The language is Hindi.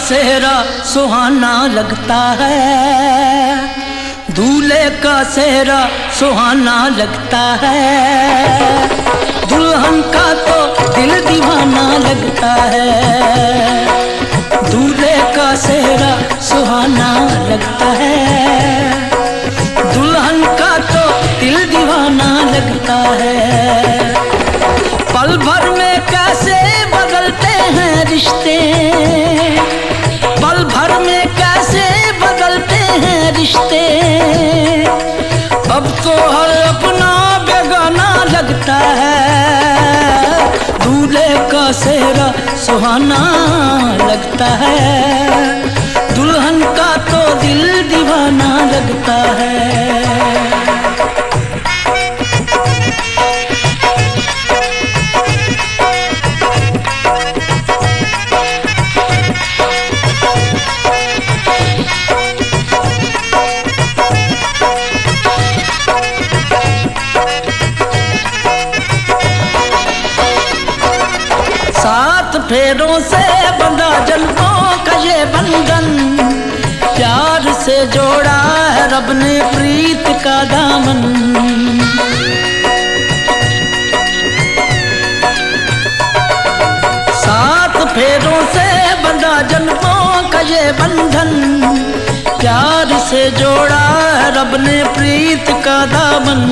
सेहरा सुहाना लगता है। दूल्हे का सेहरा सुहाना लगता है। दुल्हन का तो दिल दीवाना लगता है। दूल्हे का सेहरा सुहाना लगता है। दुल्हन का तो दिल दीवाना लगता है। पल भर में कैसे बदलते हैं रिश्ते। पल भर में कैसे बदलते हैं रिश्ते। अब तो हर अपना बेगाना लगता है। दूल्हे का सेहरा सुहाना लगता है। दुल्हन का तो दिल दीवाना लगता है। फेरों से बंधा जन्मों का ये बंधन। प्यार से जोड़ा है रब ने प्रीत का दामन। सात फेरों से बंधा जन्मों का ये बंधन। प्यार से जोड़ा है रब ने प्रीत का दामन।